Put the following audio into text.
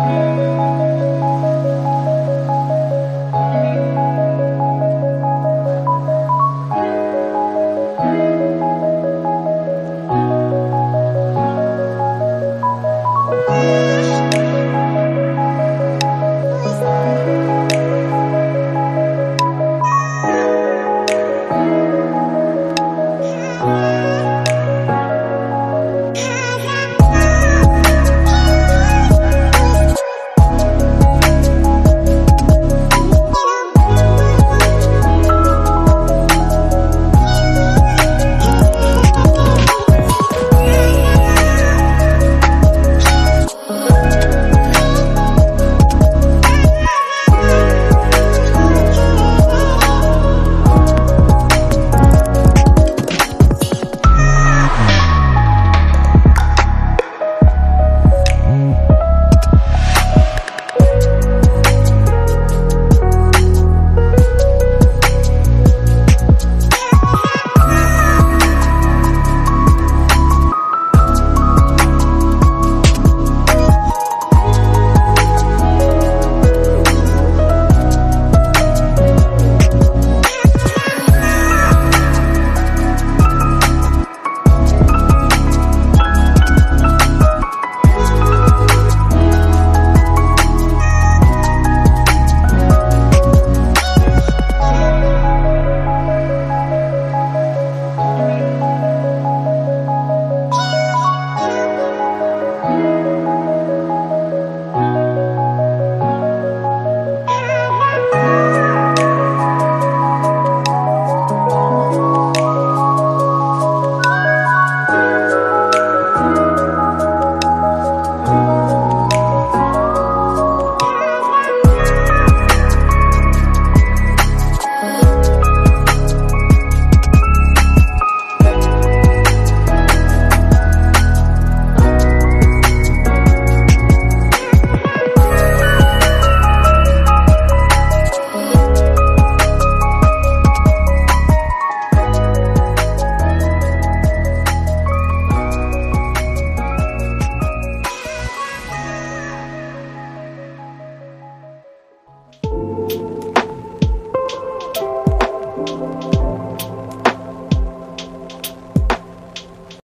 Música